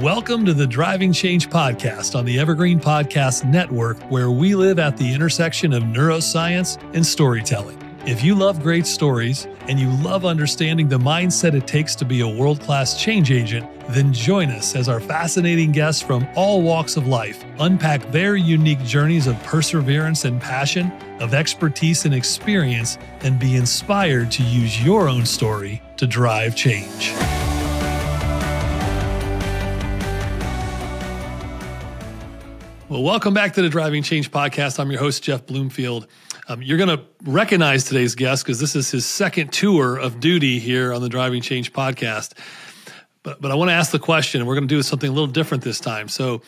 Welcome to the Driving Change Podcast on the Evergreen Podcast Network, where we live at the intersection of neuroscience and storytelling. If you love great stories and you love understanding the mindset it takes to be a world class change agent, then join us as our fascinating guests from all walks of life unpack their unique journeys of perseverance and passion, of expertise and experience, and be inspired to use your own story to drive change. Well, welcome back to the Driving Change Podcast. I'm your host, Jeff Bloomfield. Um, you're going to recognize today's guest because this is his second tour of duty here on the Driving Change Podcast. But, but I want to ask the question, and we're going to do something a little different this time. So,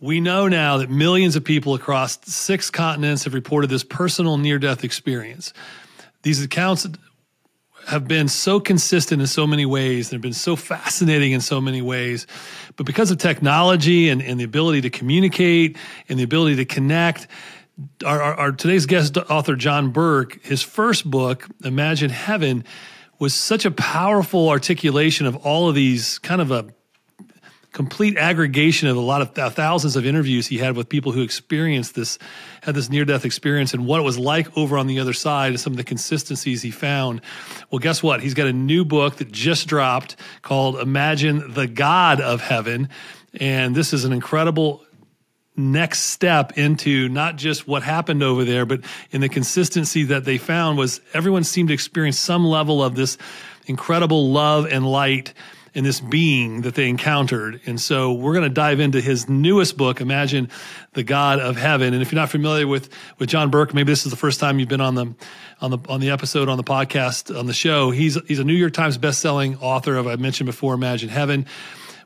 we know now that millions of people across six continents have reported this personal near death experience. These accounts have been so consistent in so many ways. They've been so fascinating in so many ways. But because of technology and, and the ability to communicate and the ability to connect, our, our, our today's guest author, John Burke, his first book, Imagine Heaven, was such a powerful articulation of all of these kind of a complete aggregation of a lot of th- thousands of interviews he had with people who experienced this, had this near death experience, and what it was like over on the other side, and some of the consistencies he found. Well, guess what? He's got a new book that just dropped called Imagine the God of Heaven. And this is an incredible next step into not just what happened over there, but in the consistency that they found was everyone seemed to experience some level of this incredible love and light in this being that they encountered. And so we're going to dive into his newest book, Imagine the God of Heaven. And if you're not familiar with, with John Burke, maybe this is the first time you've been on the, on the, on the episode, on the podcast, on the show. He's, he's a New York Times bestselling author of, I mentioned before, Imagine Heaven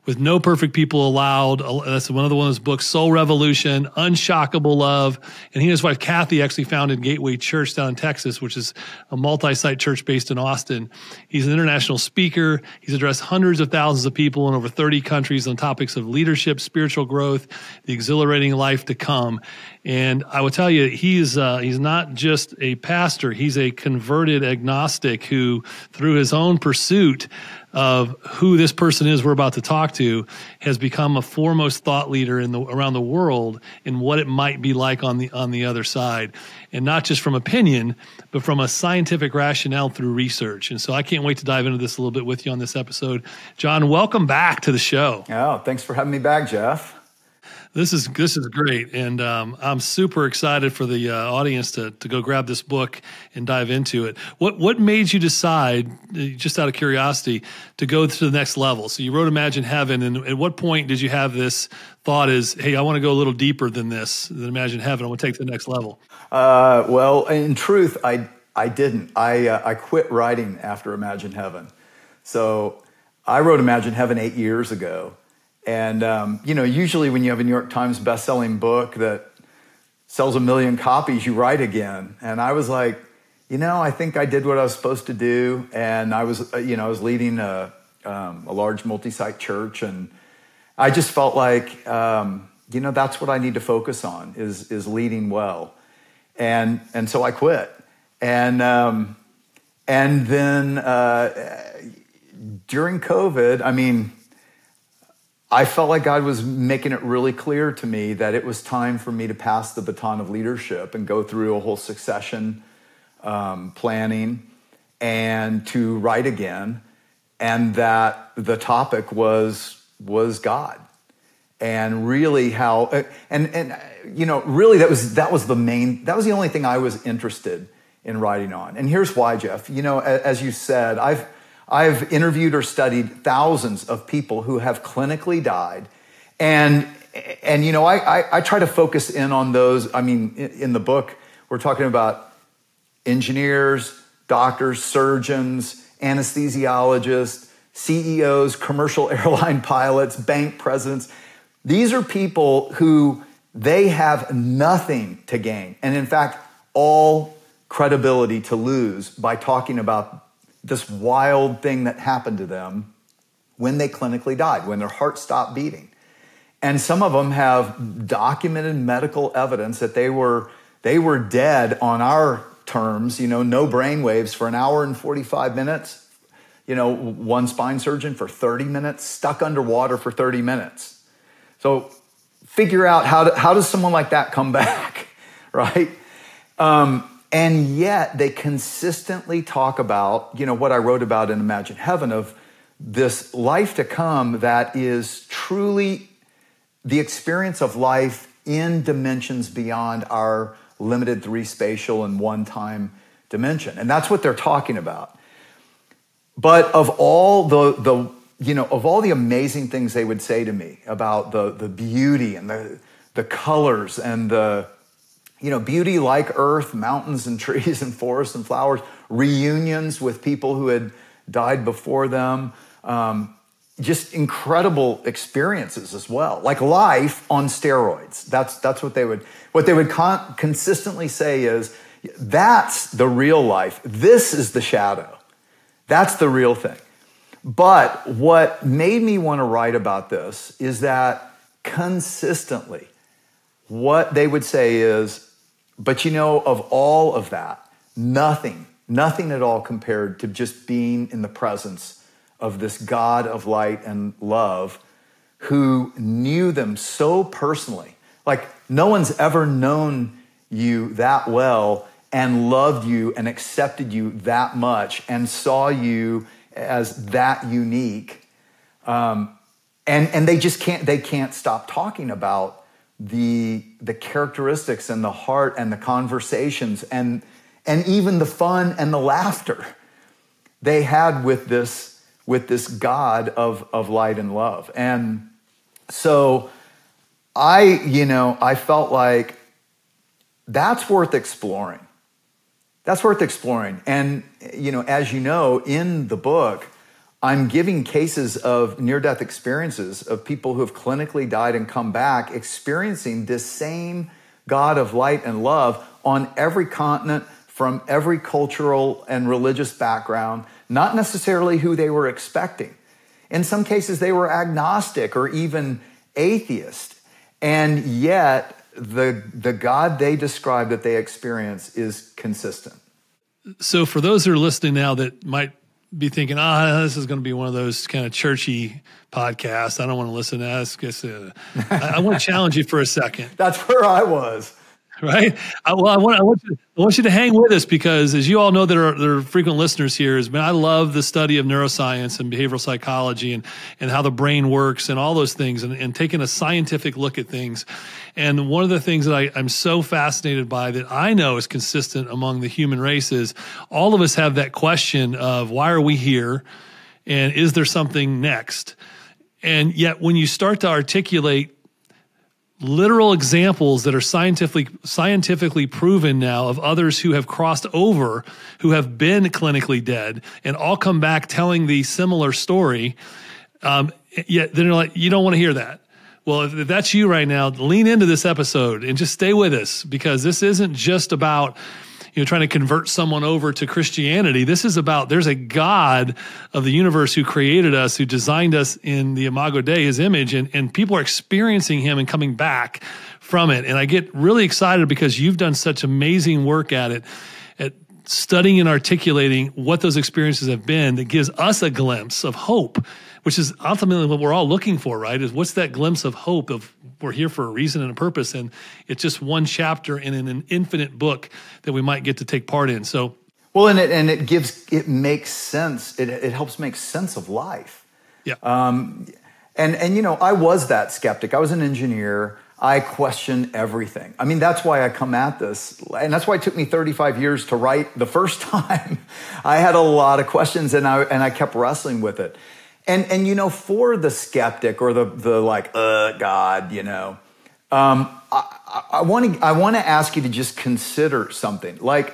with no perfect people allowed. That's one of the one of those books, Soul Revolution, Unshockable Love. And he and his wife Kathy actually founded Gateway Church down in Texas, which is a multi-site church based in Austin. He's an international speaker. He's addressed hundreds of thousands of people in over 30 countries on topics of leadership, spiritual growth, the exhilarating life to come. And I will tell you, he's uh, he's not just a pastor; he's a converted agnostic who, through his own pursuit of who this person is we're about to talk to has become a foremost thought leader in the around the world in what it might be like on the on the other side. And not just from opinion but from a scientific rationale through research. And so I can't wait to dive into this a little bit with you on this episode. John welcome back to the show. Oh thanks for having me back Jeff this is this is great, and um, I'm super excited for the uh, audience to to go grab this book and dive into it. What what made you decide, uh, just out of curiosity, to go to the next level? So you wrote Imagine Heaven, and at what point did you have this thought? Is hey, I want to go a little deeper than this than Imagine Heaven. I want to take to the next level. Uh, well, in truth, I I didn't. I uh, I quit writing after Imagine Heaven. So I wrote Imagine Heaven eight years ago and, um, you know, usually when you have a New York Times best-selling book that sells a million copies, you write again. And I was like, you know, I think I did what I was supposed to do. And I was, uh, you know, I was leading a, um, a large multi-site church. And I just felt like, um, you know, that's what I need to focus on is, is leading well. And, and so I quit. And, um, and then uh, during COVID, I mean, I felt like God was making it really clear to me that it was time for me to pass the baton of leadership and go through a whole succession um, planning and to write again, and that the topic was was God, and really how and and you know really that was that was the main that was the only thing I was interested in writing on. And here's why, Jeff. You know, as you said, I've I've interviewed or studied thousands of people who have clinically died. And, and you know, I, I, I try to focus in on those. I mean, in, in the book, we're talking about engineers, doctors, surgeons, anesthesiologists, CEOs, commercial airline pilots, bank presidents. These are people who they have nothing to gain. And in fact, all credibility to lose by talking about this wild thing that happened to them when they clinically died, when their heart stopped beating. And some of them have documented medical evidence that they were they were dead on our terms, you know, no brain waves for an hour and 45 minutes, you know, one spine surgeon for 30 minutes, stuck underwater for 30 minutes. So figure out how, to, how does someone like that come back, right? Um, and yet they consistently talk about, you know, what I wrote about in Imagine Heaven of this life to come that is truly the experience of life in dimensions beyond our limited three spatial and one time dimension. And that's what they're talking about. But of all the, the you know, of all the amazing things they would say to me about the, the beauty and the, the colors and the, you know, beauty like earth, mountains and trees and forests and flowers, reunions with people who had died before them, um, just incredible experiences as well, like life on steroids. That's that's what they would what they would con- consistently say is that's the real life. This is the shadow. That's the real thing. But what made me want to write about this is that consistently, what they would say is, but you know, of all of that, nothing, nothing at all compared to just being in the presence of this God of light and love who knew them so personally. Like, no one's ever known you that well and loved you and accepted you that much and saw you as that unique. Um, and, and they just can't, they can't stop talking about the, the characteristics and the heart and the conversations and, and even the fun and the laughter they had with this with this God of, of light and love. And so I, you know, I felt like that's worth exploring. That's worth exploring. And, you know, as you know, in the book, I'm giving cases of near death experiences of people who have clinically died and come back experiencing this same God of light and love on every continent, from every cultural and religious background not necessarily who they were expecting. In some cases, they were agnostic or even atheist. And yet, the, the God they describe that they experience is consistent. So, for those who are listening now that might be thinking, ah, this is going to be one of those kind of churchy podcasts. I don't want to listen to this. Uh, I, I want to challenge you for a second. That's where I was right? I, well, I want, I want you, I want you to hang with us because, as you all know, that are, there are frequent listeners here. Is man, I love the study of neuroscience and behavioral psychology and and how the brain works and all those things, and, and taking a scientific look at things. And one of the things that I, I'm so fascinated by that I know is consistent among the human race is all of us have that question of why are we here, and is there something next? And yet, when you start to articulate literal examples that are scientifically scientifically proven now of others who have crossed over who have been clinically dead and all come back telling the similar story. Um, yet they're like you don't want to hear that. Well if that's you right now lean into this episode and just stay with us because this isn't just about you know, trying to convert someone over to Christianity. This is about there's a God of the universe who created us, who designed us in the Imago Dei, his image, and, and people are experiencing him and coming back from it. And I get really excited because you've done such amazing work at it, at studying and articulating what those experiences have been that gives us a glimpse of hope which is ultimately what we're all looking for, right? Is what's that glimpse of hope of we're here for a reason and a purpose, and it's just one chapter in an infinite book that we might get to take part in. So, well, and it and it gives it makes sense. It it helps make sense of life. Yeah. Um, and and you know, I was that skeptic. I was an engineer. I question everything. I mean, that's why I come at this. And that's why it took me 35 years to write the first time. I had a lot of questions and I, and I kept wrestling with it. And and you know, for the skeptic or the the like, uh, God, you know, um, I want to I want to ask you to just consider something. Like,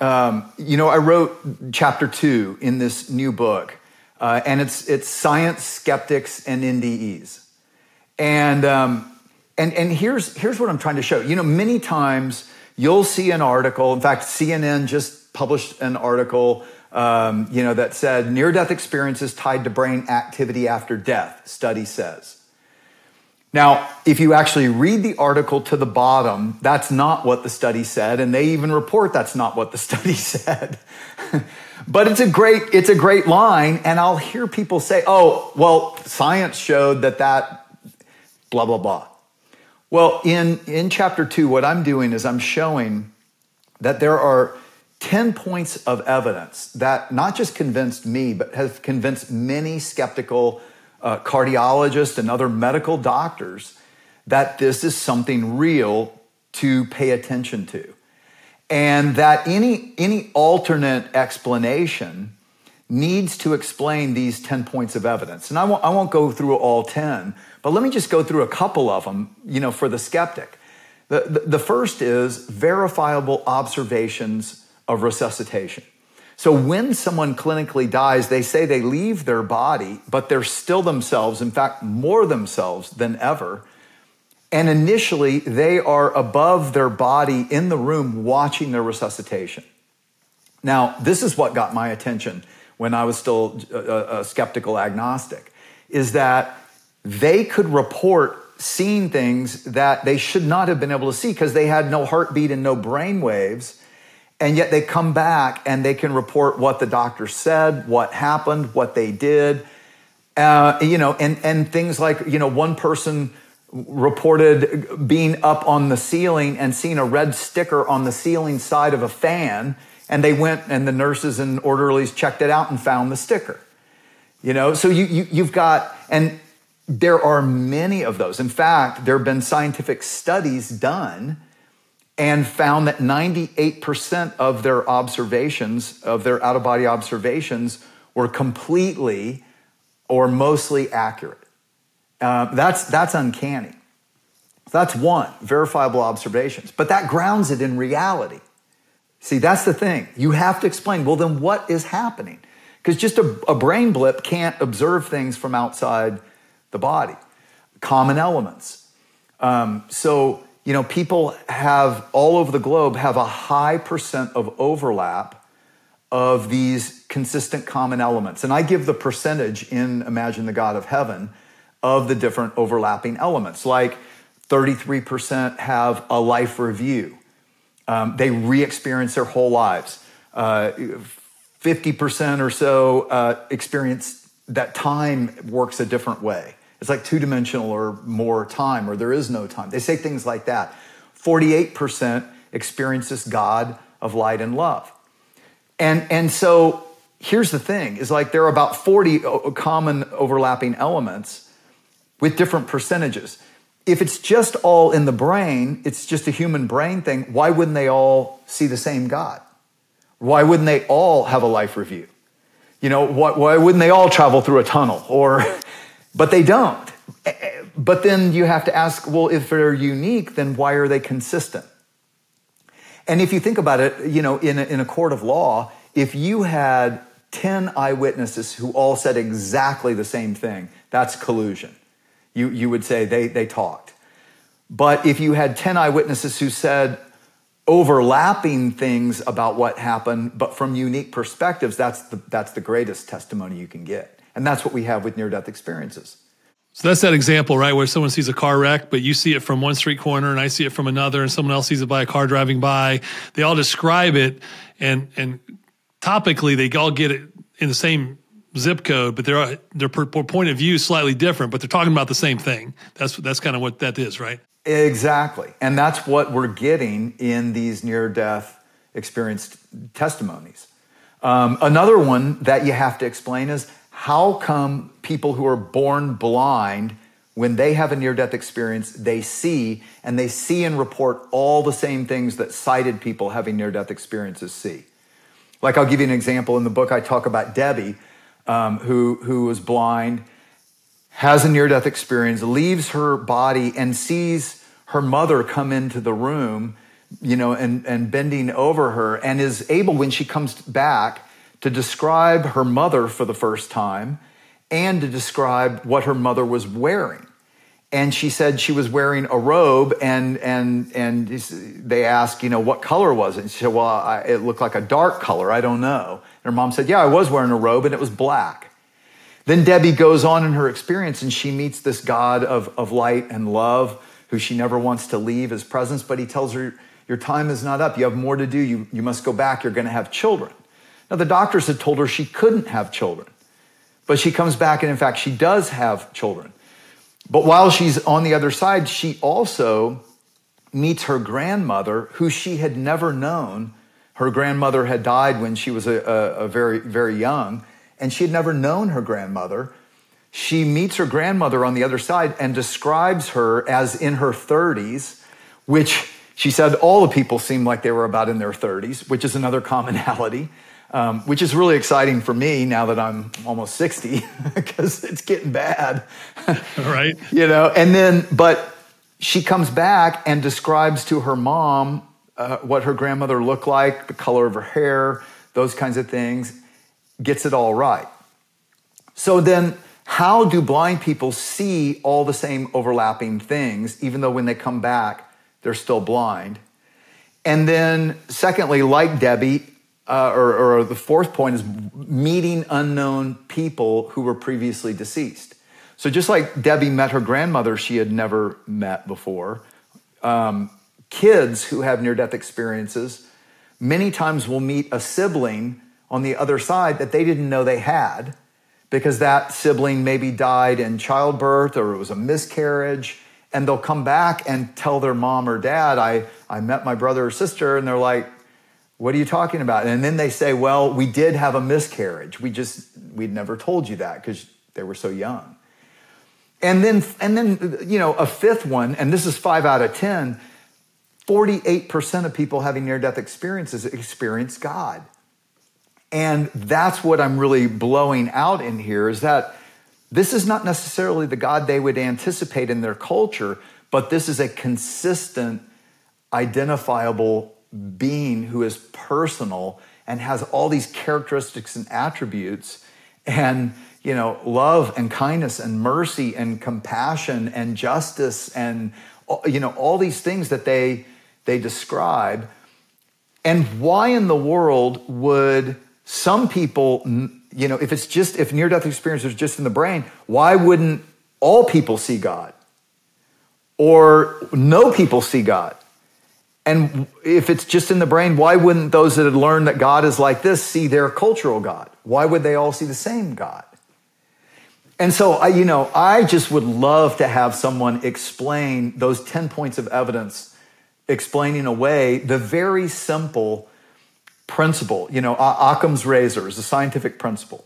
um, you know, I wrote chapter two in this new book, uh, and it's it's science skeptics and NDEs, and um, and and here's here's what I'm trying to show. You know, many times you'll see an article. In fact, CNN just published an article um, you know, that said near death experiences tied to brain activity after death, study says. Now, if you actually read the article to the bottom, that's not what the study said, and they even report that's not what the study said. but it's a great it's a great line, and I'll hear people say, "Oh, well, science showed that that blah blah blah." Well, in in chapter 2, what I'm doing is I'm showing that there are 10 points of evidence that not just convinced me, but have convinced many skeptical uh, cardiologists and other medical doctors that this is something real to pay attention to. And that any, any alternate explanation needs to explain these 10 points of evidence. And I won't, I won't go through all 10, but let me just go through a couple of them, you know, for the skeptic. The, the, the first is verifiable observations of resuscitation. So when someone clinically dies, they say they leave their body, but they're still themselves, in fact, more themselves than ever. And initially, they are above their body in the room watching their resuscitation. Now, this is what got my attention when I was still a, a skeptical agnostic, is that they could report seeing things that they should not have been able to see because they had no heartbeat and no brain waves and yet they come back and they can report what the doctor said, what happened, what they did, uh, you know, and and things like you know one person reported being up on the ceiling and seeing a red sticker on the ceiling side of a fan, and they went and the nurses and orderlies checked it out and found the sticker. You know, so you, you you've got and there are many of those. In fact, there have been scientific studies done and found that 98% of their observations, of their out of body observations, were completely or mostly accurate. Uh, that's, that's uncanny. That's one, verifiable observations. But that grounds it in reality. See, that's the thing. You have to explain, well, then what is happening? Because just a, a brain blip can't observe things from outside the body. Common elements. Um, so, you know, people have all over the globe have a high percent of overlap of these consistent common elements. And I give the percentage in Imagine the God of Heaven of the different overlapping elements. Like 33% have a life review, um, they re experience their whole lives. Uh, 50% or so uh, experience that time works a different way. It's like two dimensional or more time, or there is no time. They say things like that. 48% experiences God of light and love. And, and so here's the thing is like there are about 40 uh, uh, common overlapping elements with different percentages. If it's just all in the brain, it's just a human brain thing, why wouldn't they all see the same God? Why wouldn't they all have a life review? You know, why, why wouldn't they all travel through a tunnel or but they don't. But then you have to ask, well, if they're unique, then why are they consistent? And if you think about it, you know, in a, in a court of law, if you had 10 eyewitnesses who all said exactly the same thing, that's collusion. You, you would say they, they talked. But if you had 10 eyewitnesses who said overlapping things about what happened, but from unique perspectives, that's the, that's the greatest testimony you can get. And that's what we have with near death experiences. So that's that example, right, where someone sees a car wreck, but you see it from one street corner and I see it from another, and someone else sees it by a car driving by. They all describe it, and and topically they all get it in the same zip code, but their their point of view is slightly different, but they're talking about the same thing. That's that's kind of what that is, right? Exactly, and that's what we're getting in these near death experienced testimonies. Um, another one that you have to explain is how come people who are born blind, when they have a near death experience, they see and they see and report all the same things that sighted people having near death experiences see? Like, I'll give you an example. In the book, I talk about Debbie, um, who, who was blind, has a near death experience, leaves her body, and sees her mother come into the room, you know, and, and bending over her, and is able, when she comes back, to describe her mother for the first time and to describe what her mother was wearing. And she said she was wearing a robe, and and and they asked, you know, what color was it? And she said, well, I, it looked like a dark color. I don't know. And her mom said, yeah, I was wearing a robe, and it was black. Then Debbie goes on in her experience and she meets this God of, of light and love who she never wants to leave his presence, but he tells her, Your time is not up. You have more to do. You, you must go back. You're going to have children. Now, the doctors had told her she couldn't have children, but she comes back and, in fact, she does have children. But while she's on the other side, she also meets her grandmother, who she had never known. Her grandmother had died when she was a, a, a very, very young and she had never known her grandmother. She meets her grandmother on the other side and describes her as in her 30s, which she said all the people seemed like they were about in their 30s, which is another commonality, um, which is really exciting for me now that I'm almost 60 because it's getting bad. right. you know, and then, but she comes back and describes to her mom uh, what her grandmother looked like, the color of her hair, those kinds of things gets it all right. So then, how do blind people see all the same overlapping things, even though when they come back, they're still blind? And then, secondly, like Debbie, uh, or, or the fourth point is meeting unknown people who were previously deceased. So, just like Debbie met her grandmother she had never met before, um, kids who have near death experiences many times will meet a sibling on the other side that they didn't know they had because that sibling maybe died in childbirth or it was a miscarriage. And they'll come back and tell their mom or dad, I, I met my brother or sister, and they're like, What are you talking about? And then they say, Well, we did have a miscarriage. We just, we'd never told you that because they were so young. And then, and then, you know, a fifth one, and this is five out of 10, 48% of people having near death experiences experience God. And that's what I'm really blowing out in here is that this is not necessarily the God they would anticipate in their culture, but this is a consistent, identifiable being who is personal and has all these characteristics and attributes and you know love and kindness and mercy and compassion and justice and you know all these things that they they describe and why in the world would some people, you know, if it's just, if near death experience is just in the brain, why wouldn't all people see God? Or no people see God? And if it's just in the brain, why wouldn't those that had learned that God is like this see their cultural God? Why would they all see the same God? And so, I, you know, I just would love to have someone explain those 10 points of evidence, explaining away the very simple principle, you know, Occam's razor is a scientific principle.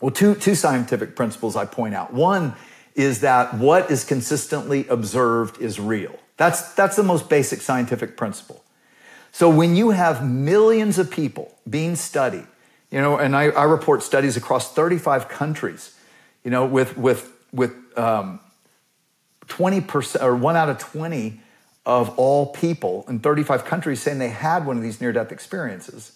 Well, two, two scientific principles I point out. One is that what is consistently observed is real. That's, that's the most basic scientific principle. So when you have millions of people being studied, you know, and I, I report studies across 35 countries, you know, with, with, with um, 20% or one out of 20 of all people in 35 countries saying they had one of these near death experiences.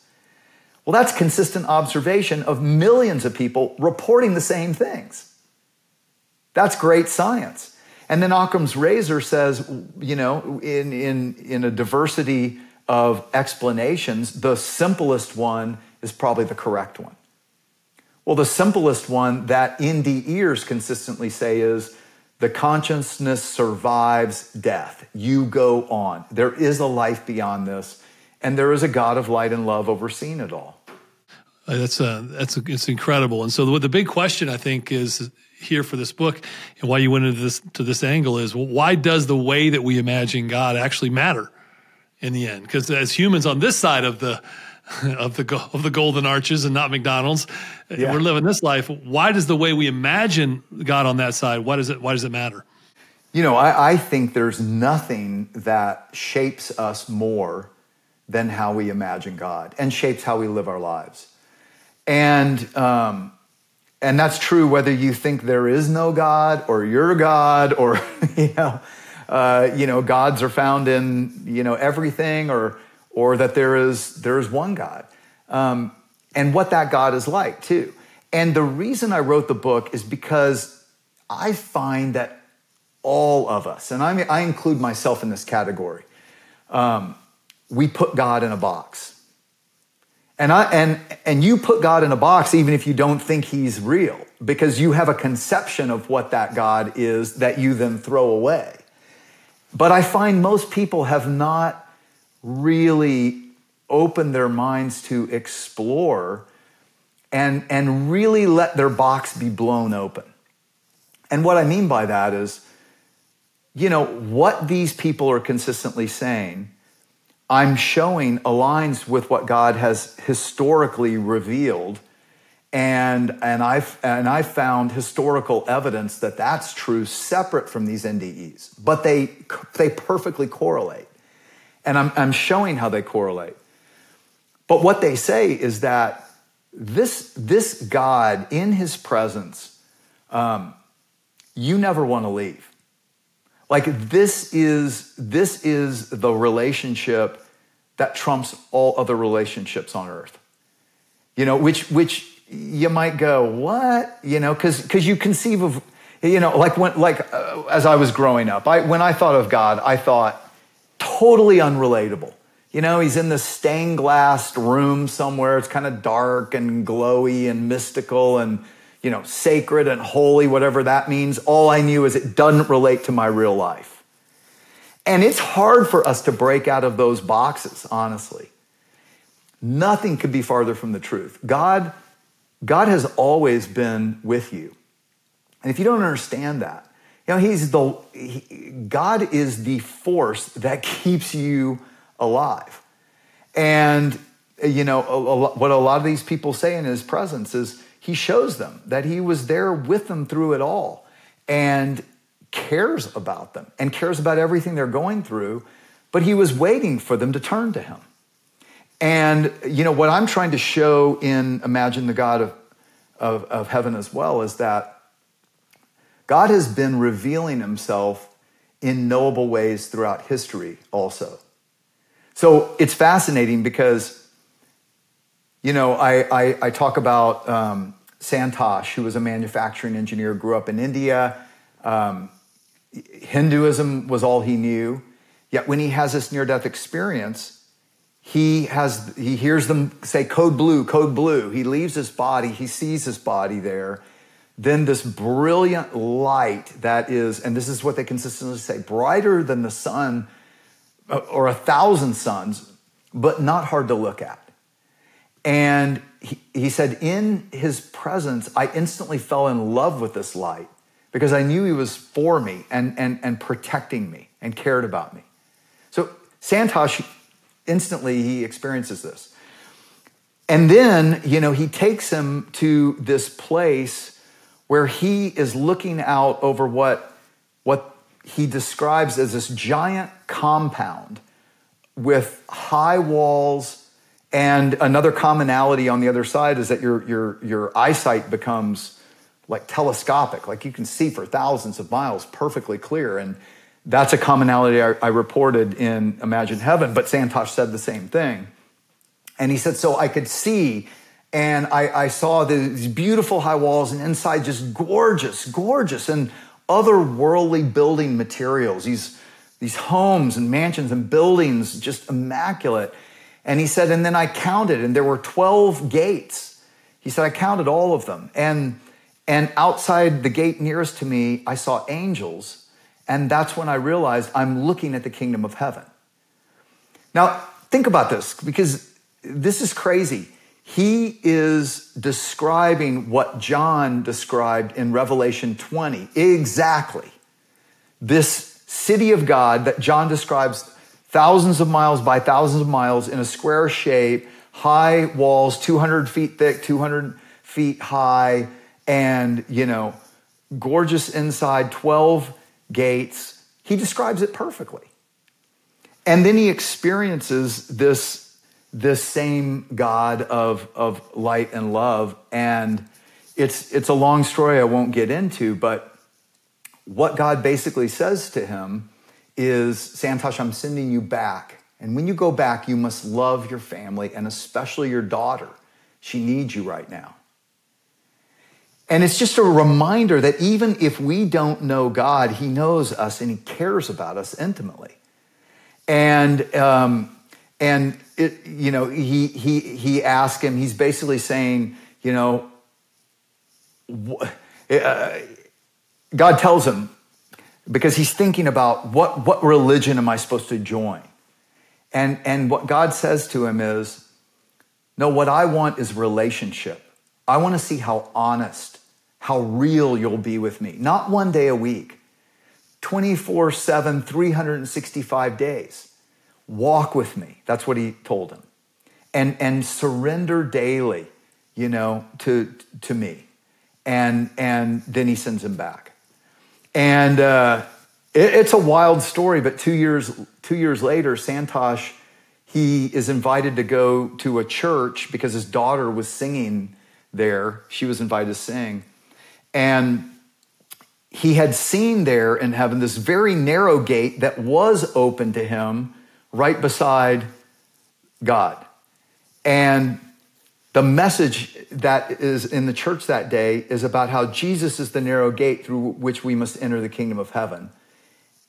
Well, that's consistent observation of millions of people reporting the same things. That's great science. And then Occam's razor says, you know, in, in, in a diversity of explanations, the simplest one is probably the correct one. Well, the simplest one that NDErs consistently say is the consciousness survives death. You go on. There is a life beyond this, and there is a God of light and love overseeing it all. Uh, that's uh, that's it's incredible. And so the, the big question I think is here for this book, and why you went into this to this angle is well, why does the way that we imagine God actually matter in the end? Because as humans on this side of the of the of the golden arches and not McDonald's. Yeah. We're living this life. Why does the way we imagine God on that side? Why does it Why does it matter? You know, I, I think there's nothing that shapes us more than how we imagine God and shapes how we live our lives. And um, and that's true whether you think there is no God or you're God or you know uh, you know gods are found in you know everything or or that there is there is one God, um, and what that God is like too. And the reason I wrote the book is because I find that all of us, and I, mean, I include myself in this category, um, we put God in a box. And, I, and, and you put God in a box even if you don't think he's real. because you have a conception of what that God is that you then throw away. But I find most people have not really opened their minds to explore and, and really let their box be blown open. And what I mean by that is, you know, what these people are consistently saying, I'm showing aligns with what God has historically revealed. And, and, I've, and I've found historical evidence that that's true separate from these NDEs, but they, they perfectly correlate. And I'm, I'm showing how they correlate. But what they say is that this, this God in his presence, um, you never want to leave. Like this is, this is the relationship that trumps all other relationships on earth. You know, which, which you might go, what? You know, because because you conceive of, you know, like when like uh, as I was growing up, I when I thought of God, I thought totally unrelatable. You know, he's in this stained glass room somewhere. It's kind of dark and glowy and mystical and, you know, sacred and holy, whatever that means. All I knew is it doesn't relate to my real life. And it's hard for us to break out of those boxes, honestly. Nothing could be farther from the truth. God, God has always been with you. And if you don't understand that, you know, he's the, he, God is the force that keeps you alive. And, you know, a, a, what a lot of these people say in his presence is he shows them that he was there with them through it all and cares about them and cares about everything they're going through, but he was waiting for them to turn to him. And, you know, what I'm trying to show in Imagine the God of, of, of heaven as well is that God has been revealing himself in knowable ways throughout history also. So it's fascinating because, you know, I, I, I talk about um, Santosh, who was a manufacturing engineer, grew up in India. Um, Hinduism was all he knew. Yet when he has this near death experience, he has he hears them say code blue, code blue. He leaves his body, he sees his body there. Then this brilliant light that is, and this is what they consistently say, brighter than the sun or a thousand suns, but not hard to look at. And he, he said, in his presence, I instantly fell in love with this light because I knew he was for me and, and, and protecting me and cared about me. So Santosh, instantly he experiences this. And then, you know, he takes him to this place where he is looking out over what, what he describes as this giant compound with high walls and another commonality on the other side is that your, your, your eyesight becomes like telescopic. Like you can see for thousands of miles perfectly clear. And that's a commonality I, I reported in imagine heaven. But santosh said the same thing. And he said so i could see and I, I, saw these beautiful high walls and inside just gorgeous gorgeous and otherworldly building materials, these, these homes and mansions and buildings, just immaculate. And he said, and then I counted, and there were 12 gates. He said, I counted all of them. And, and outside the gate nearest to me, I saw angels. And that's when I realized I'm looking at the kingdom of heaven. Now, think about this, because this is crazy he is describing what John described in Revelation 20. Exactly. This city of God that John describes thousands of miles by thousands of miles in a square shape, high walls, 200 feet thick, 200 feet high, and, you know, gorgeous inside, 12 gates. He describes it perfectly. And then he experiences this this same God of, of light and love. And it's, it's a long story I won't get into, but what God basically says to him is Santosh, I'm sending you back. And when you go back, you must love your family and especially your daughter. She needs you right now. And it's just a reminder that even if we don't know God, He knows us and He cares about us intimately. And um, and it, you know, he he he asked him. He's basically saying, you know, uh, God tells him, because he's thinking about what, what religion am I supposed to join? And, and what God says to him is, No, what I want is relationship. I want to see how honest, how real you'll be with me. Not one day a week, 24 7, 365 days. Walk with me. That's what he told him. And, and surrender daily, you know, to, to me. And, and then he sends him back. And uh, it, it's a wild story, but two years, two years later, Santosh, he is invited to go to a church because his daughter was singing there. She was invited to sing. And he had seen there in heaven this very narrow gate that was open to him right beside God. And the message that is in the church that day is about how Jesus is the narrow gate through which we must enter the kingdom of heaven.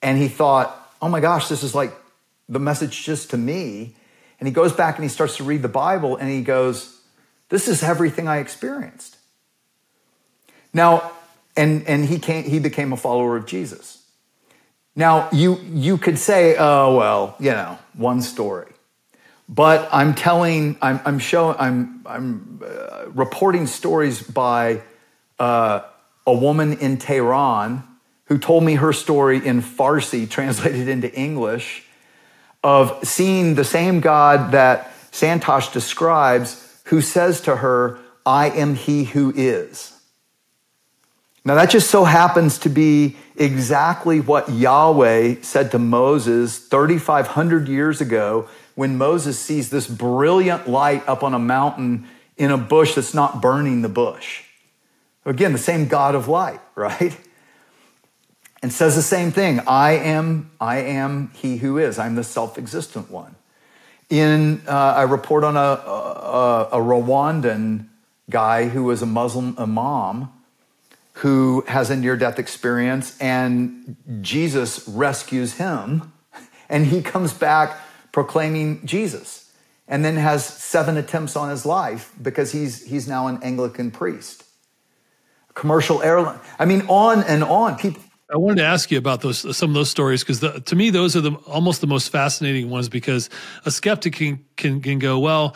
And he thought, oh my gosh, this is like the message just to me. And he goes back and he starts to read the Bible and he goes, this is everything I experienced. Now, and, and he, came, he became a follower of Jesus. Now, you, you could say, oh, well, you know, one story. But I'm telling, I'm, I'm showing, I'm, I'm uh, reporting stories by uh, a woman in Tehran who told me her story in Farsi, translated into English, of seeing the same God that Santosh describes, who says to her, I am he who is. Now, that just so happens to be exactly what Yahweh said to Moses 3,500 years ago when Moses sees this brilliant light up on a mountain in a bush that's not burning the bush. Again, the same God of light, right? And says the same thing. I am, I am he who is. I'm the self-existent one. In uh, I report on a, a, a Rwandan guy who was a Muslim imam who has a near-death experience, and Jesus rescues him, and he comes back proclaiming Jesus and then has seven attempts on his life because he's, he's now an Anglican priest. Commercial airline. I mean, on and on. People. I wanted to ask you about those some of those stories because to me those are the almost the most fascinating ones because a skeptic can can, can go well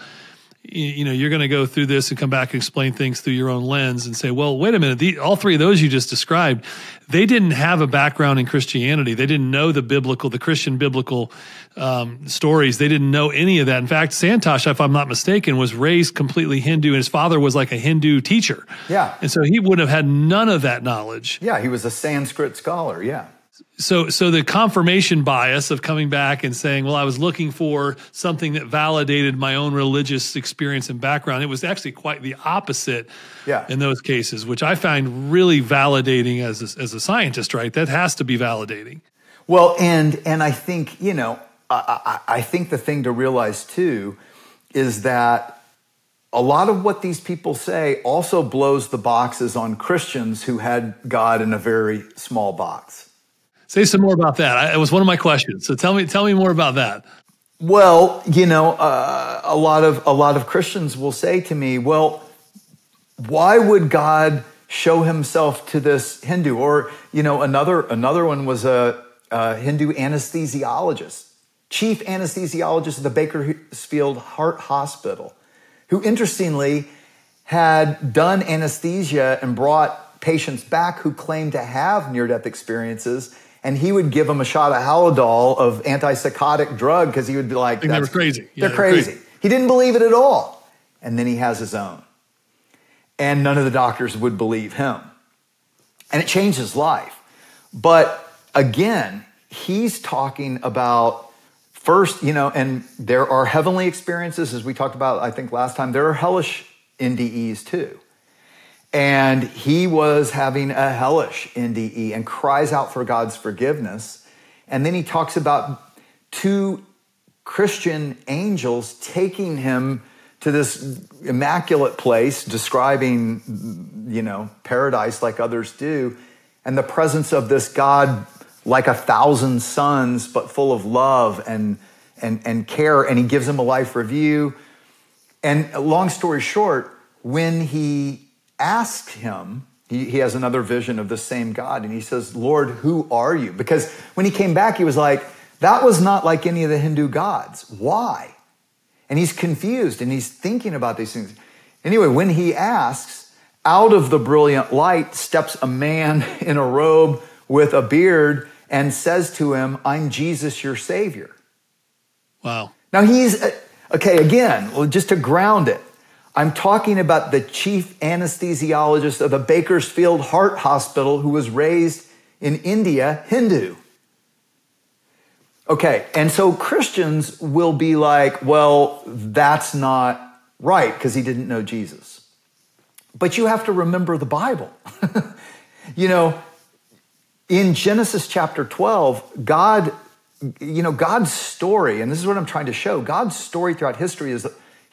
you know you're going to go through this and come back and explain things through your own lens and say well wait a minute the, all three of those you just described they didn't have a background in christianity. They didn't know the biblical the christian biblical um, stories. They didn't know any of that. In fact santosh if i'm not mistaken was raised completely hindu and his father was like a hindu teacher. Yeah. And so he would have had none of that knowledge. Yeah he was a sanskrit scholar yeah so so the confirmation bias of coming back and saying well i was looking for something that validated my own religious experience and background it was actually quite the opposite yeah. in those cases which i find really validating as a, as a scientist right? That has to be validating. Well and and i think you know I, I, I think the thing to realize too is that a lot of what these people say also blows the boxes on christians who had god in a very small box Say some more about that. It was one of my questions. So tell me, tell me more about that. Well, you know, uh, a lot of a lot of Christians will say to me, "Well, why would God show Himself to this Hindu?" Or you know, another another one was a, a Hindu anesthesiologist, chief anesthesiologist at the Bakersfield Heart Hospital, who interestingly had done anesthesia and brought patients back who claimed to have near death experiences and he would give them a shot of Haldol of antipsychotic drug because he would be like, "They're crazy. Yeah, they're, crazy. crazy." He didn't believe it at all, and then he has his own, and none of the doctors would believe him, and it changed his life. But again, he's talking about first, you know, and there are heavenly experiences, as we talked about, I think last time. There are hellish NDEs too. And he was having a hellish NDE and cries out for God's forgiveness. And then he talks about two Christian angels taking him to this immaculate place, describing, you know, paradise like others do, and the presence of this God like a thousand suns, but full of love and, and, and care. And he gives him a life review. And long story short, when he asked him He, he has another vision of the same God. And he says, Lord, who are you? Because when he came back, he was like, that was not like any of the Hindu gods. Why? And he's confused and he's thinking about these things. Anyway, when he asks, out of the brilliant light steps a man in a robe with a beard and says to him, I'm Jesus, your Savior. Wow. Now he's, uh, okay, again, just to ground it, I'm talking about the chief anesthesiologist of the Bakersfield Heart Hospital who was raised in India, Hindu. Okay, and so Christians will be like, well, that's not right because he didn't know Jesus. But you have to remember the Bible. you know, in Genesis chapter 12, God, you know, God's story, and this is what I'm trying to show God's story throughout history is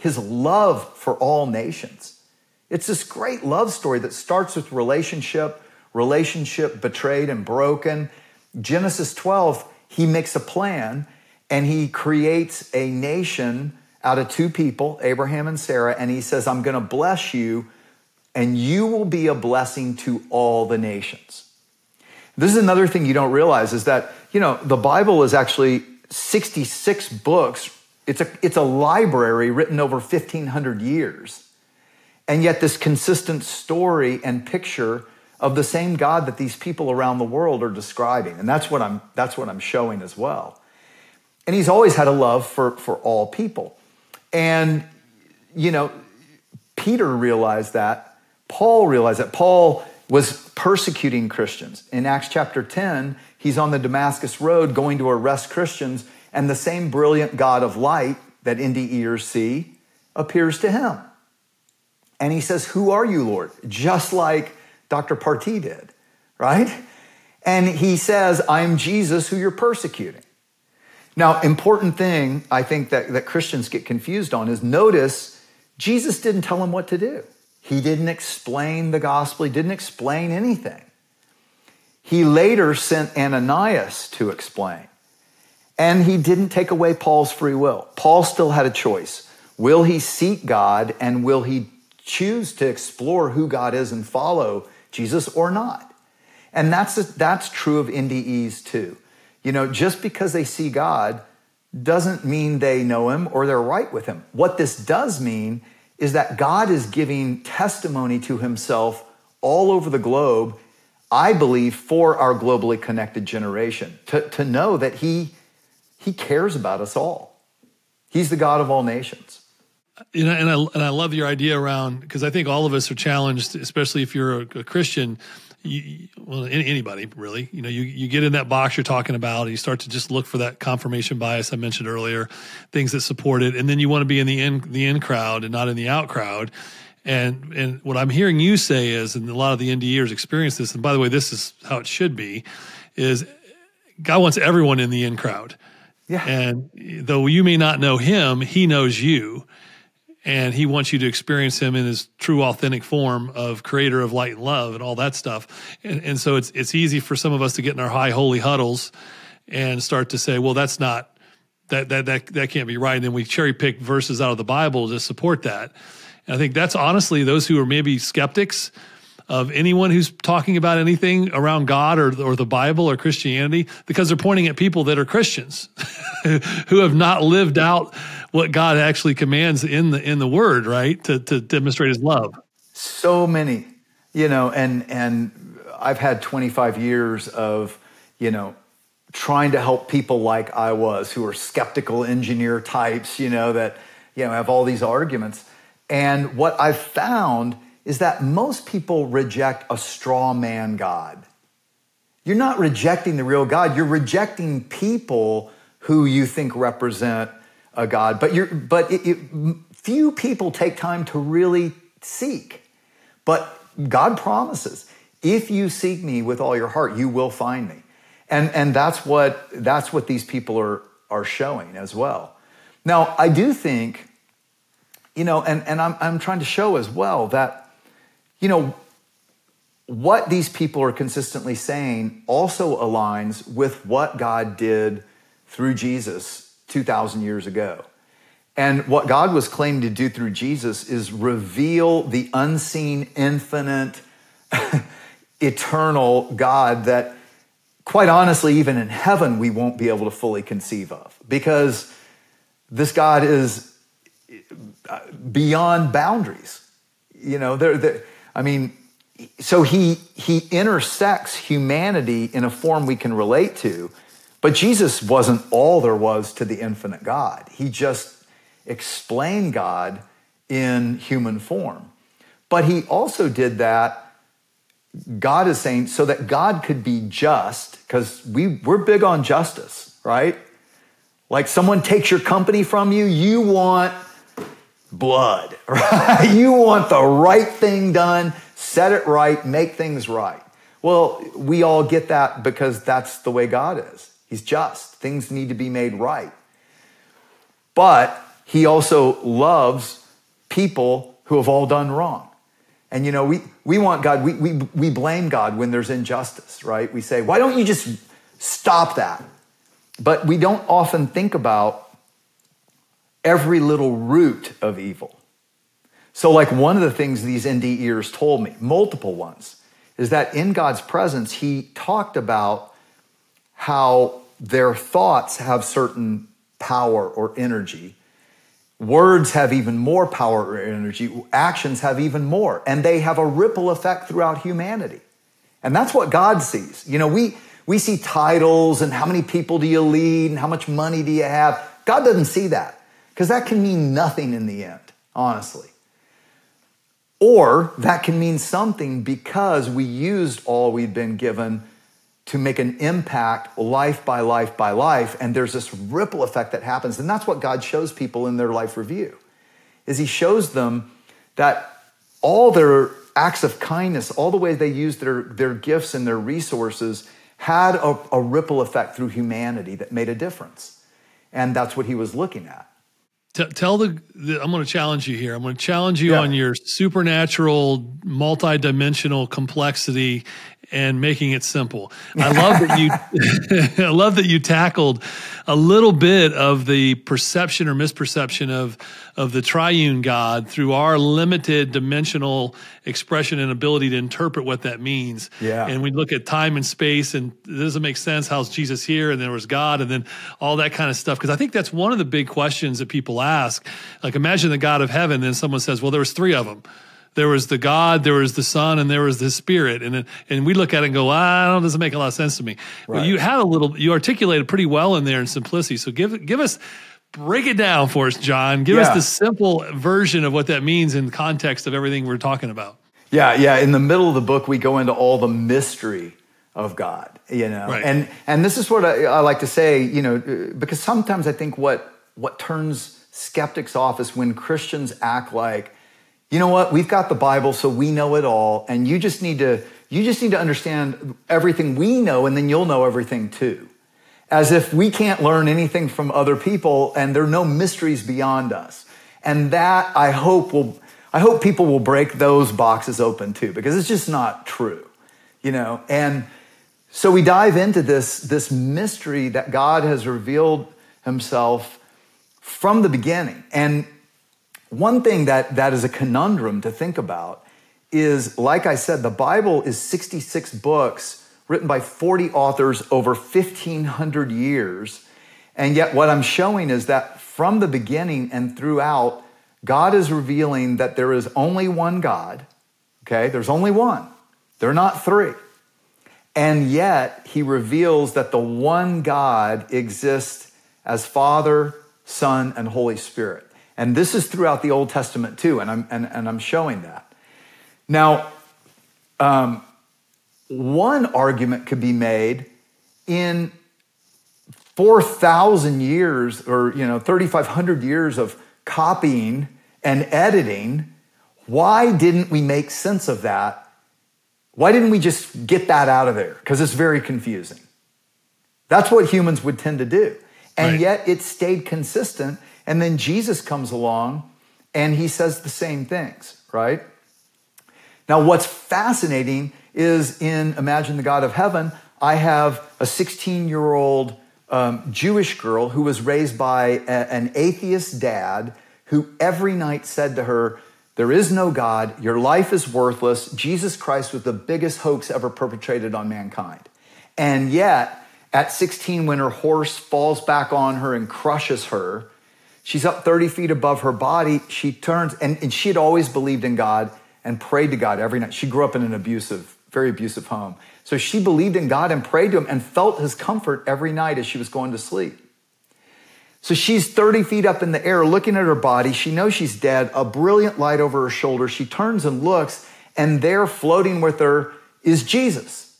his love for all nations. It's this great love story that starts with relationship, relationship betrayed and broken. Genesis 12, he makes a plan and he creates a nation out of two people, Abraham and Sarah, and he says, I'm going to bless you and you will be a blessing to all the nations. This is another thing you don't realize is that, you know, the Bible is actually 66 books it's a, it's a library written over 1,500 years. And yet, this consistent story and picture of the same God that these people around the world are describing. And that's what I'm, that's what I'm showing as well. And he's always had a love for, for all people. And, you know, Peter realized that. Paul realized that. Paul was persecuting Christians. In Acts chapter 10, he's on the Damascus Road going to arrest Christians and the same brilliant God of light that NDErs see appears to him. And he says, Who are you, Lord? Just like Dr. Parti did, right? And he says, I'm Jesus who you're persecuting. Now, important thing I think that, that Christians get confused on is notice Jesus didn't tell him what to do. He didn't explain the gospel, he didn't explain anything. He later sent Ananias to explain. And he didn't take away Paul's free will. Paul still had a choice. Will he seek God and will he choose to explore who God is and follow Jesus or not? And that's, that's true of NDEs too. You know, just because they see God doesn't mean they know him or they're right with him. What this does mean is that God is giving testimony to himself all over the globe, I believe, for our globally connected generation to, to know that he he cares about us all. He's the God of all nations. You know, and I and I love your idea around because I think all of us are challenged, especially if you're a, a Christian. You, well, anybody really, you know, you, you get in that box you're talking about, and you start to just look for that confirmation bias I mentioned earlier, things that support it, and then you want to be in the in the in crowd and not in the out crowd. And and what I'm hearing you say is, and a lot of the NDErs experience this, and by the way, this is how it should be, is God wants everyone in the in crowd. Yeah. And though you may not know him, he knows you. And he wants you to experience him in his true authentic form of creator of light and love and all that stuff. And, and so it's it's easy for some of us to get in our high holy huddles and start to say, well, that's not that that that that can't be right. And then we cherry pick verses out of the Bible to support that. And I think that's honestly those who are maybe skeptics of anyone who's talking about anything around God or, or the Bible or Christianity because they're pointing at people that are Christians who have not lived out what God actually commands in the in the Word, right? To to demonstrate His love. So many, you know, and and I've had 25 years of, you know, trying to help people like I was who are skeptical engineer types, you know, that you know have all these arguments. And what I've found is that most people reject a straw man God. You're not rejecting the real God, you're rejecting people who you think represent a God. But, you're, but it, it, few people take time to really seek. But God promises if you seek me with all your heart, you will find me. And, and that's, what, that's what these people are, are showing as well. Now, I do think, you know, and, and I'm, I'm trying to show as well that you know, what these people are consistently saying also aligns with what God did through Jesus 2,000 years ago. And what God was claiming to do through Jesus is reveal the unseen, infinite, eternal God that, quite honestly, even in heaven, we won't be able to fully conceive of because this God is uh, beyond boundaries. You know, there, there, I mean, so he he intersects humanity in a form we can relate to, but Jesus wasn't all there was to the infinite God. He just explained God in human form. But he also did that, God is saying, so that God could be just, because we, we're big on justice, right? Like someone takes your company from you, you want blood, right? You want the right thing done, set it right, make things right. Well, we all get that because that's the way God is. He's just. Things need to be made right. But he also loves people who have all done wrong. And you know, we, we want God, we, we, we blame God when there's injustice, right? We say, why don't you just stop that? But we don't often think about every little root of evil. So, like one of the things these NDErs told me, multiple ones, is that in God's presence, He talked about how their thoughts have certain power or energy Words have even more power or energy. Actions have even more. And they have a ripple effect throughout humanity. And that's what God sees. You know, we, we see titles and how many people do you lead and how much money do you have. God doesn't see that because that can mean nothing in the end, honestly. Or that can mean something because we used all we'd been given to make an impact life by life by life and there's this ripple effect that happens and that's what god shows people in their life review is he shows them that all their acts of kindness all the way they used their, their gifts and their resources had a, a ripple effect through humanity that made a difference and that's what he was looking at T- tell the, the, I'm going to challenge you here. I'm going to challenge you yeah. on your supernatural, multi-dimensional complexity and making it simple. I love that you I love that you tackled a little bit of the perception or misperception of of the triune God through our limited dimensional expression and ability to interpret what that means. Yeah. And we look at time and space and it doesn't make sense. How's Jesus here? And there was God and then all that kind of stuff. Because I think that's one of the big questions that people ask. Like imagine the God of heaven, and then someone says, Well, there was three of them there was the God, there was the Son, and there was the Spirit. And and we look at it and go, ah, it doesn't make a lot of sense to me. Right. But you had a little, you articulated pretty well in there in simplicity. So give give us break it down for us, John. Give yeah. us the simple version of what that means in context of everything we're talking about. Yeah, yeah. In the middle of the book, we go into all the mystery of God, you know, right. and and this is what I, I like to say, you know, because sometimes I think what what turns skeptics off is when Christians act like you know what? We've got the Bible, so we know it all, and you just need to you just need to understand everything we know, and then you'll know everything too. As if we can't learn anything from other people, and there are no mysteries beyond us. And that I hope will I hope people will break those boxes open too, because it's just not true, you know. And so we dive into this this mystery that God has revealed Himself from the beginning, and one thing that, that is a conundrum to think about is, like I said, the Bible is 66 books written by 40 authors over 1,500 years. And yet, what I'm showing is that from the beginning and throughout, God is revealing that there is only one God. Okay, there's only one, there are not three. And yet, he reveals that the one God exists as Father, Son, and Holy Spirit. And this is throughout the Old Testament too, and I'm, and, and I'm showing that. Now, um, one argument could be made in 4,000 years or, you know, 3,500 years of copying and editing, why didn't we make sense of that? Why didn't we just get that out of there? Because it's very confusing. That's what humans would tend to do. And right. yet it stayed consistent and then Jesus comes along and he says the same things, right? Now, what's fascinating is in Imagine the God of Heaven, I have a 16 year old um, Jewish girl who was raised by a, an atheist dad who every night said to her, There is no God. Your life is worthless. Jesus Christ was the biggest hoax ever perpetrated on mankind. And yet, at 16, when her horse falls back on her and crushes her, she's up 30 feet above her body. She turns, and, and she had always believed in God and prayed to God every night. She grew up in an abusive, very abusive home. So she believed in God and prayed to him and felt his comfort every night as she was going to sleep. So she's 30 feet up in the air looking at her body. She knows she's dead, a brilliant light over her shoulder. She turns and looks, and there floating with her is Jesus.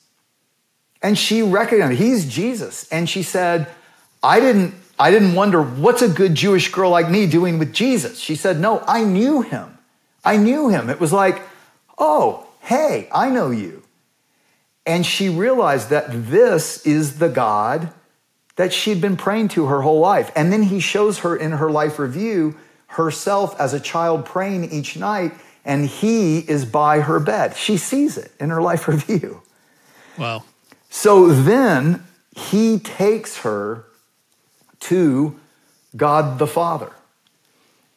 And she recognized he's Jesus. And she said, I didn't, I didn't wonder what's a good Jewish girl like me doing with Jesus. She said, No, I knew him. I knew him. It was like, oh, hey, I know you. And she realized that this is the God that she'd been praying to her whole life. And then he shows her in her life review herself as a child praying each night, and he is by her bed. She sees it in her life review. Wow. So then he takes her to God the Father.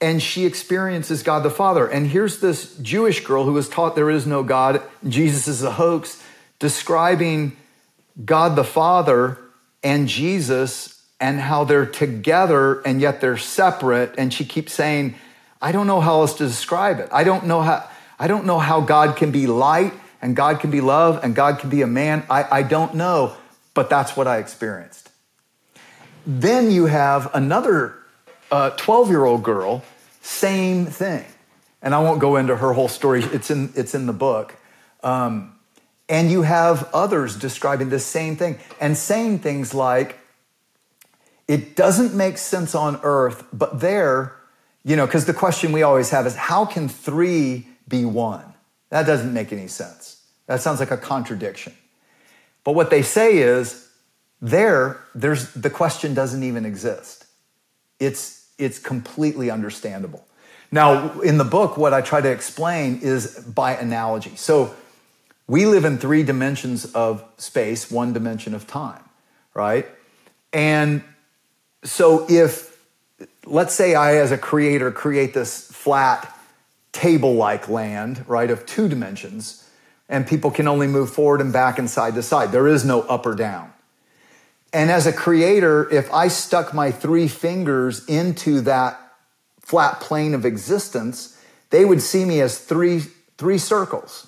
And she experiences God the Father. And here's this Jewish girl who was taught there is no God, Jesus is a hoax, describing God the Father and Jesus and how they're together and yet they're separate. And she keeps saying, I don't know how else to describe it. I don't know how, I don't know how God can be light and God can be love and God can be a man. I, I don't know, but that's what I experienced. Then you have another 12 uh, year old girl, same thing. And I won't go into her whole story, it's in, it's in the book. Um, and you have others describing the same thing and saying things like, it doesn't make sense on earth, but there, you know, because the question we always have is, how can three be one? That doesn't make any sense. That sounds like a contradiction. But what they say is, there, there's the question doesn't even exist. It's it's completely understandable. Now, in the book, what I try to explain is by analogy. So we live in three dimensions of space, one dimension of time, right? And so if, let's say I, as a creator, create this flat table like land, right, of two dimensions, and people can only move forward and back and side to side. There is no up or down. And as a creator, if I stuck my three fingers into that flat plane of existence, they would see me as three, three circles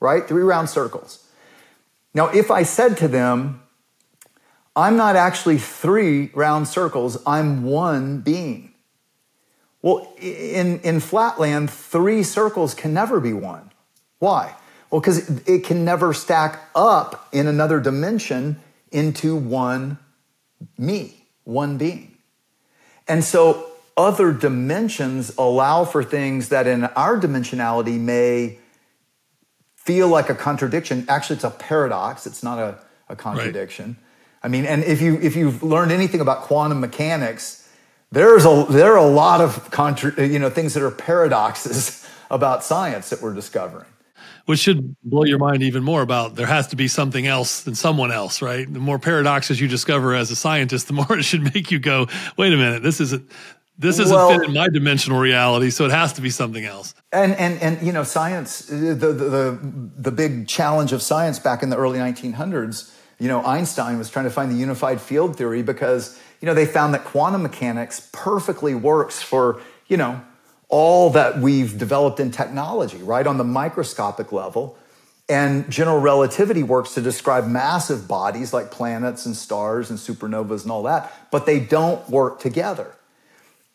right? Three round circles. Now, if I said to them, I'm not actually three round circles, I'm one being. Well, in, in flatland, three circles can never be one. Why? Well, because it can never stack up in another dimension into one me, one being. And so other dimensions allow for things that in our dimensionality may feel like a contradiction. Actually, it's a paradox. It's not a, a contradiction. Right. I mean, and if you if you've learned anything about quantum mechanics, there's a there are a lot of contra, you know things that are paradoxes about science that we're discovering. Which should blow your mind even more about there has to be something else than someone else, right? The more paradoxes you discover as a scientist, the more it should make you go, wait a minute, this isn't this isn't well, fit in my dimensional reality, so it has to be something else. And and and you know, science the the the, the big challenge of science back in the early 1900s. You know, Einstein was trying to find the unified field theory because you know they found that quantum mechanics perfectly works for you know all that we've developed in technology, right on the microscopic level. And general relativity works to describe massive bodies like planets and stars and supernovas and all that, but they don't work together.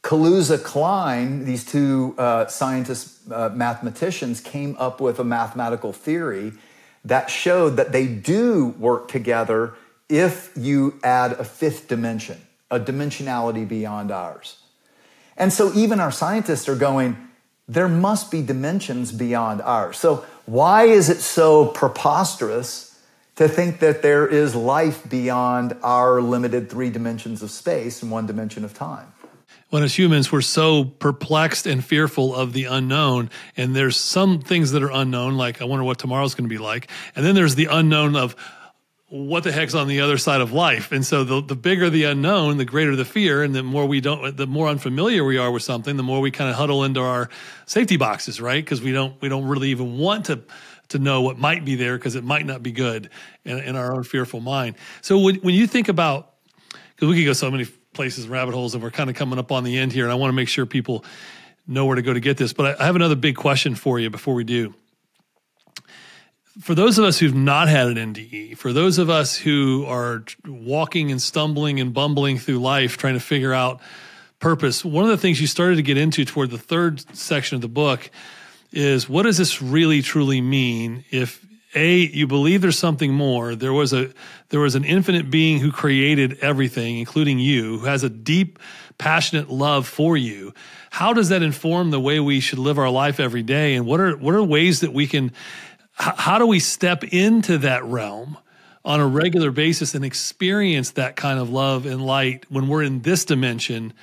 Kaluza Klein, these two uh, scientists, uh, mathematicians, came up with a mathematical theory that showed that they do work together if you add a fifth dimension, a dimensionality beyond ours. And so even our scientists are going, there must be dimensions beyond ours. So why is it so preposterous to think that there is life beyond our limited three dimensions of space and one dimension of time? when as humans we're so perplexed and fearful of the unknown and there's some things that are unknown like i wonder what tomorrow's going to be like and then there's the unknown of what the heck's on the other side of life. And so the, the bigger the unknown, the greater the fear. And the more we don't, the more unfamiliar we are with something, the more we kind of huddle into our safety boxes, right? Because we don't, we don't really even want to, to know what might be there because it might not be good in, in, our own fearful mind. So when, when you think about, because we could go so many places, rabbit holes, and we're kind of coming up on the end here, and I want to make sure people know where to go to get this. But I, I have another big question for you before we do for those of us who've not had an NDE, for those of us who are walking and stumbling and bumbling through life trying to figure out purpose, one of the things you started to get into toward the third section of the book is what does this really truly mean if a you believe there's something more there was a there was an infinite being who created everything including you who has a deep passionate love for you. How does that inform the way we should live our life every day? And what are what are ways that we can how do we step into that realm on a regular basis and experience that kind of love and light when we're in this dimension?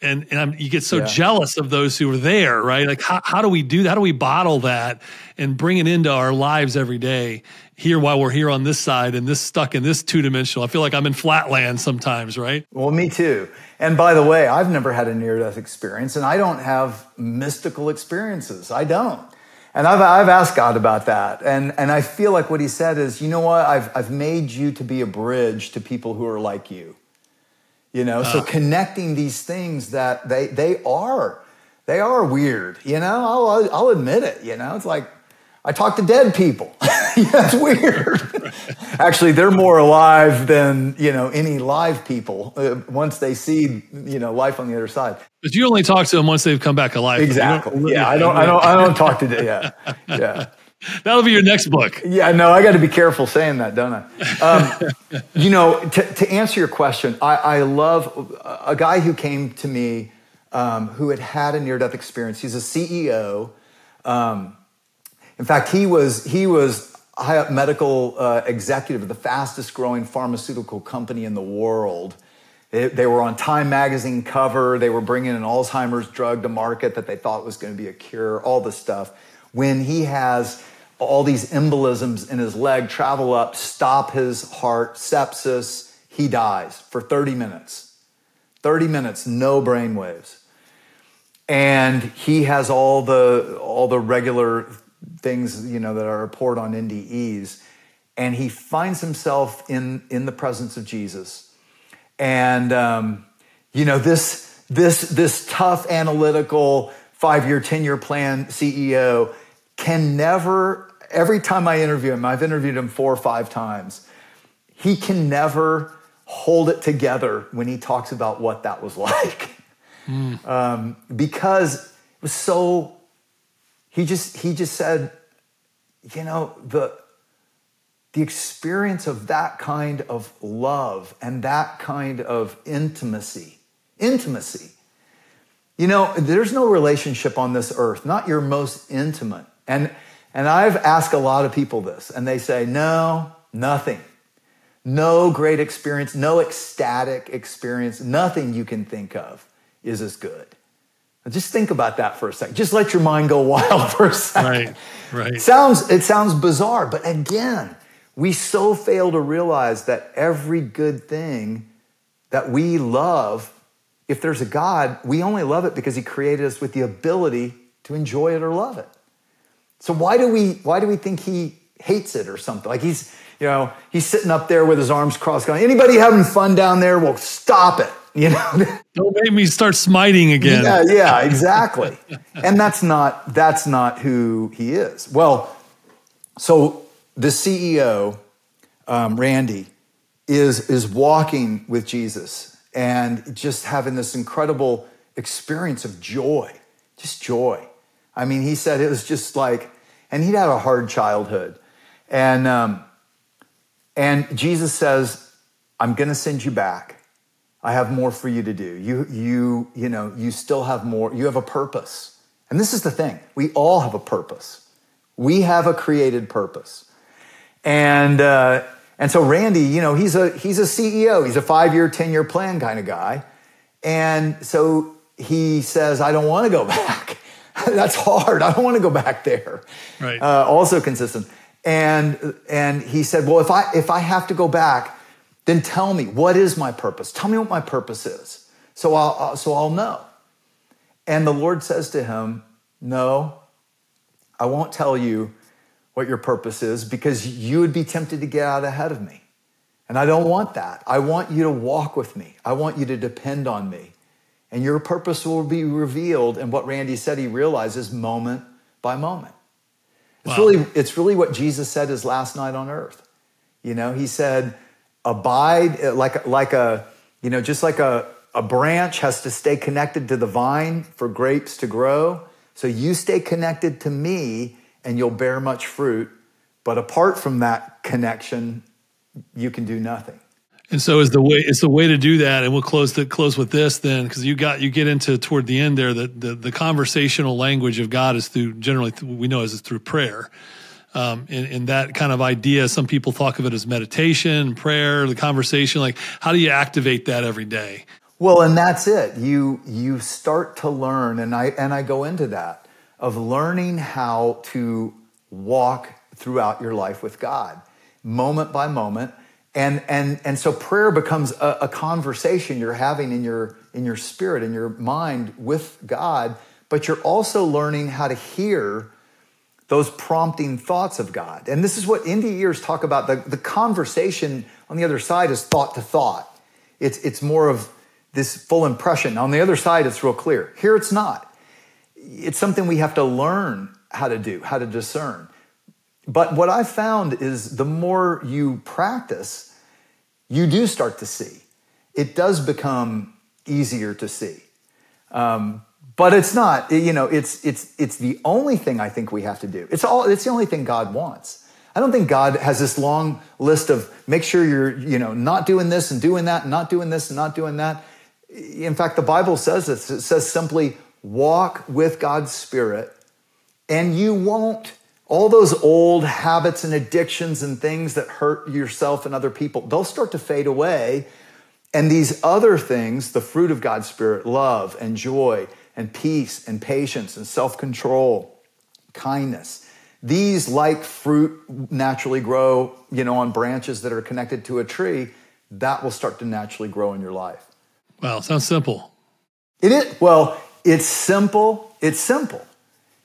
And, and I'm, you get so yeah. jealous of those who are there, right? Like, how, how do we do that? How do we bottle that and bring it into our lives every day here while we're here on this side and this stuck in this two dimensional? I feel like I'm in flatland sometimes, right? Well, me too. And by the way, I've never had a near death experience and I don't have mystical experiences. I don't. And I've, I've asked God about that. And, and I feel like what he said is, you know what? I've, I've made you to be a bridge to people who are like you. You know, uh. so connecting these things that they, they are, they are weird. You know, I'll, I'll admit it. You know, it's like I talk to dead people. That's weird. Actually, they're more alive than you know any live people uh, once they see you know life on the other side. But you only talk to them once they've come back alive. Exactly. Yeah, I don't. I don't. I don't talk to. Yeah. Yeah. That'll be your next book. Yeah, no, I got to be careful saying that, don't I? Um, you know, to, to, answer your question, I, I, love a guy who came to me um, who had had a near death experience. He's a CEO. Um, in fact, he was he was high up medical uh, executive of the fastest growing pharmaceutical company in the world. They, they, were on Time magazine cover. They were bringing an Alzheimer's drug to market that they thought was going to be a cure. All this stuff. When he has all these embolisms in his leg travel up, stop his heart, sepsis, he dies for 30 minutes. 30 minutes, no brain waves. And he has all the all the regular things you know that are reported on NDEs, and he finds himself in in the presence of Jesus, and um, you know this this this tough analytical five year ten year plan CEO can never. Every time I interview him, I've interviewed him four or five times. He can never hold it together when he talks about what that was like, mm. um, because it was so he just he just said, you know, the the experience of that kind of love and that kind of intimacy, intimacy. You know, there's no relationship on this earth, not your most intimate. And and I've asked a lot of people this, and they say, no, nothing. No great experience, no ecstatic experience, nothing you can think of is as good. Just think about that for a second. Just let your mind go wild for a second. Right, right. Sounds, it sounds bizarre, but again, we so fail to realize that every good thing that we love, if there's a God, we only love it because He created us with the ability to enjoy it or love it. So why do we why do we think He hates it or something? Like He's you know He's sitting up there with His arms crossed, going, "Anybody having fun down there? Well, stop it." You know, don't make me start smiting again. Yeah, yeah, exactly. and that's not that's not who he is. Well, so the CEO, um, Randy, is is walking with Jesus and just having this incredible experience of joy, just joy. I mean, he said it was just like, and he'd had a hard childhood, and um, and Jesus says, "I'm going to send you back." I have more for you to do. You, you, you know, you still have more. You have a purpose. And this is the thing. We all have a purpose. We have a created purpose. And, uh, and so Randy, you know, he's a, he's a CEO. He's a five-year, 10-year plan kind of guy. And so he says, I don't want to go back. That's hard. I don't want to go back there. Right. Uh, also consistent. And, and he said, Well, if I, if I have to go back, then tell me, what is my purpose? Tell me what my purpose is. So I'll, uh, so I'll know. And the Lord says to him, No, I won't tell you what your purpose is because you would be tempted to get out ahead of me. And I don't want that. I want you to walk with me. I want you to depend on me. And your purpose will be revealed. And what Randy said, he realizes moment by moment. It's wow. really, it's really what Jesus said his last night on earth. You know, he said, abide eh, like, like a, you know, just like a, a branch has to stay connected to the vine for grapes to grow. So you stay connected to me and you'll bear much fruit. But apart from that connection, you can do nothing. And so is the way it's the way to do that, and we'll close the close with this then, because you got you get into toward the end there that the, the conversational language of God is through generally we know is through prayer. Um, and, that kind of idea, some people talk of it as meditation, prayer, the conversation. Like, how do you activate that every day? Well, and that's it. You you start to learn, and I and I go into that of learning how to walk throughout your life with God, moment by moment. And, and, and so prayer becomes a, a conversation you're having in your, in your spirit, in your mind with God, but you're also learning how to hear those prompting thoughts of God. And this is what NDErs talk about. The, the conversation on the other side is thought to thought. It's, it's more of this full impression. On the other side, it's real clear. Here, it's not it's something we have to learn how to do, how to discern. But what I've found is the more you practice, you do start to see. It does become easier to see. Um, but it's not, you know, it's, it's, it's the only thing I think we have to do. It's, all, it's the only thing God wants. I don't think God has this long list of make sure you're, you know, not doing this and doing that, and not doing this and not doing that. In fact, the Bible says this. It says simply, walk with God's Spirit, and you won't. All those old habits and addictions and things that hurt yourself and other people, they'll start to fade away. And these other things, the fruit of God's Spirit, love and joy and peace and patience and self control, kindness, these, like fruit, naturally grow, you know, on branches that are connected to a tree. That will start to naturally grow in your life. Wow, sounds simple. It is. Well, it's simple. It's simple.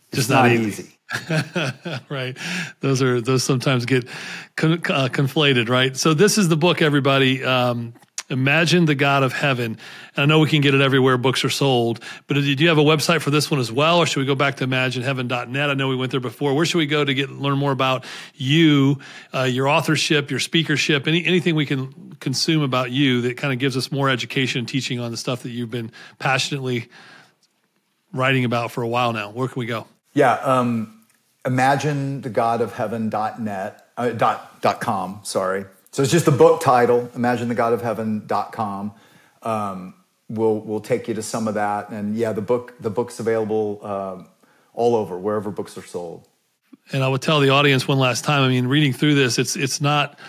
It's Just not, not easy. easy. right. Those are those sometimes get con- uh, conflated, right? So this is the book, everybody. Um, Imagine the God of Heaven. And I know we can get it everywhere books are sold, but do you have a website for this one as well, or should we go back to imagineheaven.net? I know we went there before. Where should we go to get learn more about you, uh, your authorship, your speakership, any anything we can consume about you that kind of gives us more education and teaching on the stuff that you've been passionately writing about for a while now. Where can we go? Yeah, um, imagine the God of heaven.net, uh, dot, dot com, sorry. So it's just the book title, imagine the God of heaven.com. Um, we'll, we'll take you to some of that. And yeah, the book, the book's available um, all over, wherever books are sold. And I would tell the audience one last time, I mean, reading through this, it's, it's not,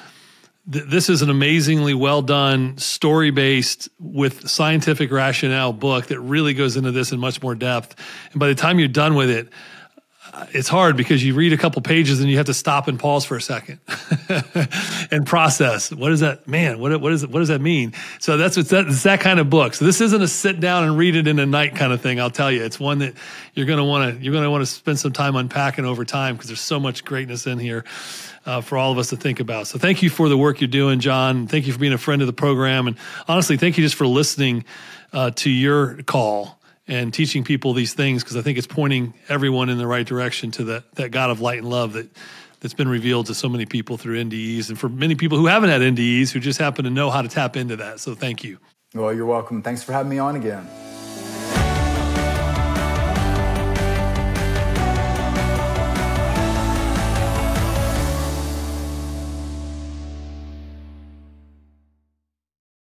this is an amazingly well done, story based, with scientific rationale book that really goes into this in much more depth. And by the time you're done with it, it's hard because you read a couple pages and you have to stop and pause for a second and process. What is that, man? What what is what does that mean? So that's what's that, it's that kind of book. So this isn't a sit down and read it in a night kind of thing. I'll tell you, it's one that you're going to want to you're to want to spend some time unpacking over time because there's so much greatness in here uh, for all of us to think about. So thank you for the work you're doing, John. Thank you for being a friend of the program, and honestly, thank you just for listening uh, to your call and teaching people these things because I think it's pointing everyone in the right direction to that that God of light and love that that's been revealed to so many people through NDEs and for many people who haven't had NDEs who just happen to know how to tap into that. So thank you. Well, you're welcome. Thanks for having me on again.